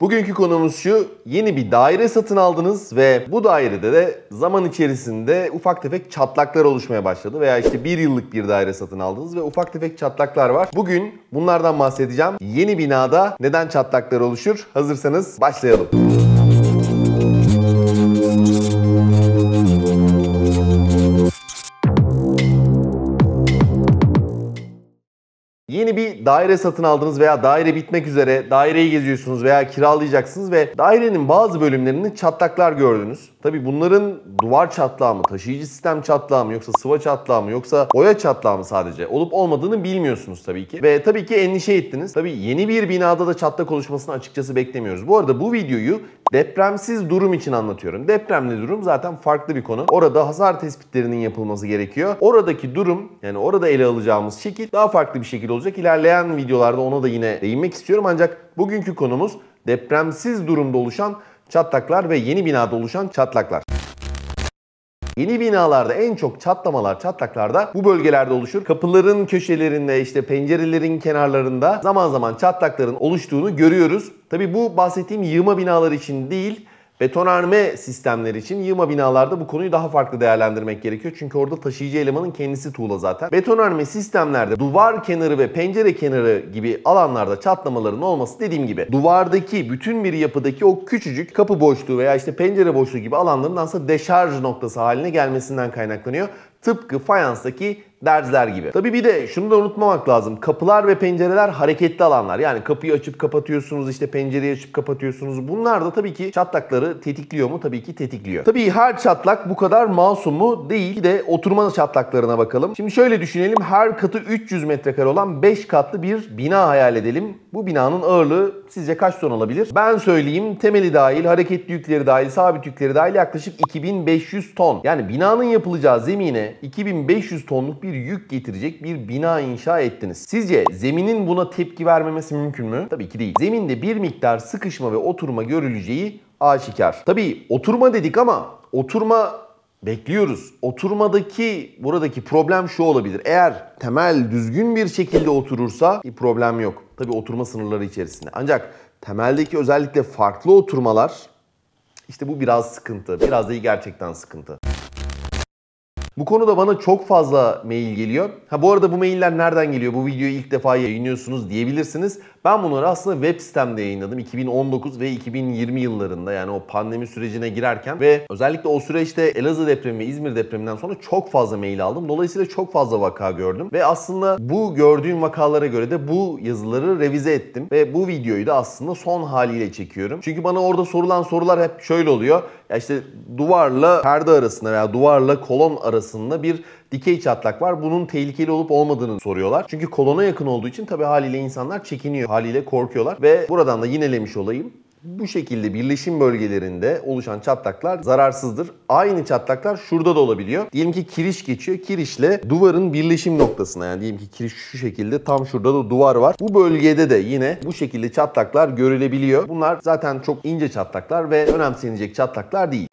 Bugünkü konumuz şu, yeni bir daire satın aldınız ve bu dairede de zaman içerisinde ufak tefek çatlaklar oluşmaya başladı. Veya işte bir yıllık bir daire satın aldınız ve ufak tefek çatlaklar var. Bugün bunlardan bahsedeceğim. Yeni binada neden çatlaklar oluşur? Hazırsanız başlayalım. Yeni bir daire satın aldınız veya daire bitmek üzere daireyi geziyorsunuz veya kiralayacaksınız ve dairenin bazı bölümlerinde çatlaklar gördünüz. Tabi bunların duvar çatlağı mı, taşıyıcı sistem çatlağı mı yoksa sıva çatlağı mı yoksa boya çatlağı mı sadece olup olmadığını bilmiyorsunuz tabii ki. Ve tabii ki endişe ettiniz. Tabii yeni bir binada da çatlak oluşmasını açıkçası beklemiyoruz. Bu arada bu videoyu depremsiz durum için anlatıyorum. Depremli durum zaten farklı bir konu. Orada hasar tespitlerinin yapılması gerekiyor. Oradaki durum yani orada ele alacağımız şekil daha farklı bir şekil olacak. İlerleyen videolarda ona da yine değinmek istiyorum. Ancak bugünkü konumuz depremsiz durumda oluşan çatlaklar ve yeni binada oluşan çatlaklar. Yeni binalarda en çok çatlamalar, çatlaklarda bu bölgelerde oluşur. Kapıların köşelerinde, işte pencerelerin kenarlarında zaman zaman çatlakların oluştuğunu görüyoruz. Tabi bu bahsettiğim yığma binalar için değil, Betonarme sistemleri için yığma binalarda bu konuyu daha farklı değerlendirmek gerekiyor. Çünkü orada taşıyıcı elemanın kendisi tuğla zaten. Betonarme sistemlerde duvar kenarı ve pencere kenarı gibi alanlarda çatlamaların olması dediğim gibi duvardaki bütün bir yapıdaki o küçücük kapı boşluğu veya işte pencere boşluğu gibi alanların aslında deşarj noktası haline gelmesinden kaynaklanıyor. Tıpkı fayanstaki derzler gibi. Tabi bir de şunu da unutmamak lazım. Kapılar ve pencereler hareketli alanlar. Yani kapıyı açıp kapatıyorsunuz, işte pencereyi açıp kapatıyorsunuz. Bunlar da tabii ki çatlakları tetikliyor mu? Tabii ki tetikliyor. Tabii her çatlak bu kadar masum mu? Değil. De oturma çatlaklarına bakalım. Şimdi şöyle düşünelim. Her katı 300 metrekare olan 5 katlı bir bina hayal edelim. Bu binanın ağırlığı sizce kaç ton olabilir? Ben söyleyeyim temeli dahil, hareketli yükleri dahil, sabit yükleri dahil yaklaşık 2500 ton. Yani binanın yapılacağı zemine 2500 tonluk bir yük getirecek bir bina inşa ettiniz. Sizce zeminin buna tepki vermemesi mümkün mü? Tabii ki değil. Zeminde bir miktar sıkışma ve oturma görüleceği aşikar. Tabii oturma dedik ama oturma bekliyoruz. Oturmadaki buradaki problem şu olabilir. Eğer temel düzgün bir şekilde oturursa bir problem yok. Tabii oturma sınırları içerisinde. Ancak temeldeki özellikle farklı oturmalar işte bu biraz sıkıntı. Biraz değil gerçekten sıkıntı. Bu konuda bana çok fazla mail geliyor. Ha bu arada bu mailler nereden geliyor? Bu videoyu ilk defa yayınlıyorsunuz diyebilirsiniz. Ben bunları aslında web sitemde yayınladım 2019 ve 2020 yıllarında yani o pandemi sürecine girerken ve özellikle o süreçte Elazığ depremi ve İzmir depreminden sonra çok fazla mail aldım. Dolayısıyla çok fazla vaka gördüm ve aslında bu gördüğüm vakalara göre de bu yazıları revize ettim ve bu videoyu da aslında son haliyle çekiyorum. Çünkü bana orada sorulan sorular hep şöyle oluyor. Ya işte duvarla perde arasında veya duvarla kolon arasında bir dikey çatlak var. Bunun tehlikeli olup olmadığını soruyorlar. Çünkü kolona yakın olduğu için tabii haliyle insanlar çekiniyor. Haliyle korkuyorlar. Ve buradan da yinelemiş olayım. Bu şekilde birleşim bölgelerinde oluşan çatlaklar zararsızdır. Aynı çatlaklar şurada da olabiliyor. Diyelim ki kiriş geçiyor. Kirişle duvarın birleşim noktasına yani diyelim ki kiriş şu şekilde tam şurada da duvar var. Bu bölgede de yine bu şekilde çatlaklar görülebiliyor. Bunlar zaten çok ince çatlaklar ve önemsenecek çatlaklar değil.